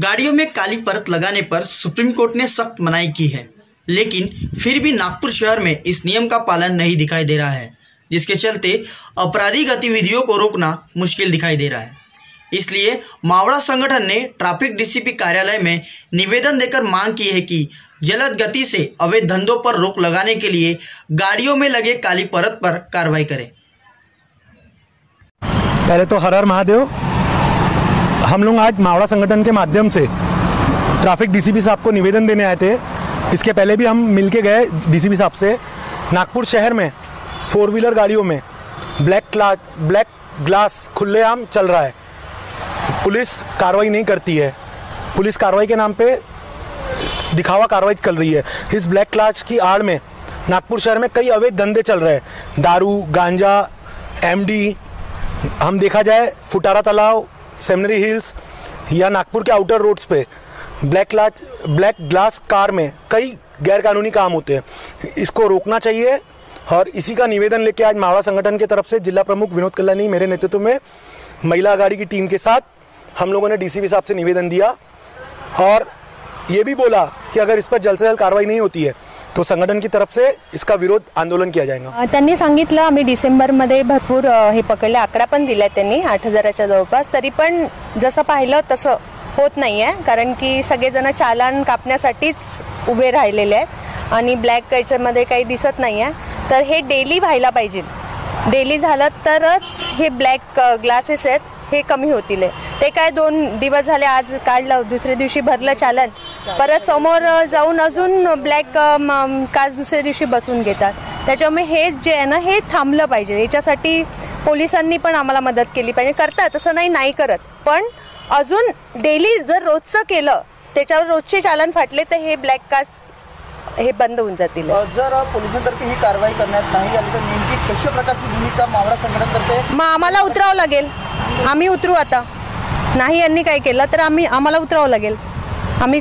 गाड़ियों में काली परत लगाने पर सुप्रीम कोर्ट ने सख्त मनाही की है, लेकिन फिर भी नागपुर शहर में इस नियम का पालन नहीं दिखाई दे रहा है, जिसके चलते अपराधी गतिविधियों को रोकना मुश्किल दिखाई दे रहा है। इसलिए मावड़ा संगठन ने ट्रैफ़िक डीसीपी कार्यालय में निवेदन देकर मांग की है कि जलद गति से अवैध धंधों पर रोक लगाने के लिए गाड़ियों में लगे काली परत पर कार्रवाई करें। पहले तो हर हर महादेव हम लोग आज मावड़ा संगठन के माध्यम से ट्रैफ़िक डीसीपी साहब को निवेदन देने आए थे। इसके पहले भी हम मिल के गए डीसीपी साहब से। नागपुर शहर में फोर व्हीलर गाड़ियों में ब्लैक क्ला ब्लैक ग्लास खुलेआम चल रहा है। पुलिस कार्रवाई नहीं करती है। पुलिस कार्रवाई के नाम पे दिखावा कार्रवाई चल रही है। इस ब्लैक क्लास की आड़ में नागपुर शहर में कई अवैध धंधे चल रहे हैं। दारू, गांजा एमडी हम देखा जाए, फुटारा तालाब सेमनरी हिल्स या नागपुर के आउटर रोड्स पे black class black glass car में कई गैरकानूनी काम होते हैं। इसको रोकना चाहिए और इसी का निवेदन लेके आज मावड़ा संगठन की तरफ़ से जिला प्रमुख विनोद कल्याणी मेरे नेतृत्व में महिला गाड़ी की टीम के साथ हम लोगों ने डीसीपी साहब से निवेदन दिया और ये भी बोला कि अगर इस पर जल्द से जल्द कार्रवाई नहीं होती है तो संगठन की तरफ से इसका विरोध आंदोलन किया जाएगा। त्यांनी सांगितलं आम्ही डिसेंबरमध्ये भरपूर हे पकडले आकडा पण दिलाय त्यांनी आठ हजाराच्या जवळपास. तरी पण जसं पाहिलं तसं होत नाही आहे कारण की सगळेजण चालान कापण्यासाठीच उभे राहिलेले आहेत आणि ब्लॅक कल्चरमध्ये काही दिसत नाही आहे तर हे डेली व्हायला पाहिजे. डेली झालं तरच हे ब्लॅक ग्लासेस आहेत हे कमी होतील. ते काय दोन दिवस झाले आज काढलं दुसऱ्या दिवशी भरलं चालन. परत समोर जाऊन अजून ब्लॅक काच दुसऱ्या दिवशी बसून घेतात. त्याच्यामुळे हे जे आहे ना हे थांबलं पाहिजे. याच्यासाठी पोलिसांनी पण आम्हाला मदत केली पाहिजे. करतात तसं नाही नाही करत. पण अजून डेली जर रोजचं केलं त्याच्यावर रोजचे चालन फाटले तर हे ब्लॅक काच हे बंद होऊन जातील. जर पोलिसांतर्फे ही कारवाई करण्यात नाही आली तर नेमकी कशा प्रकारची भूमिका मावळा संघटनातर्फे मग आम्हाला उतरावं लागेल. आम्ही उतरू आता. नाही यांनी काय केलं तर आम्ही आम्हाला उतरावं लागेल. आम्ही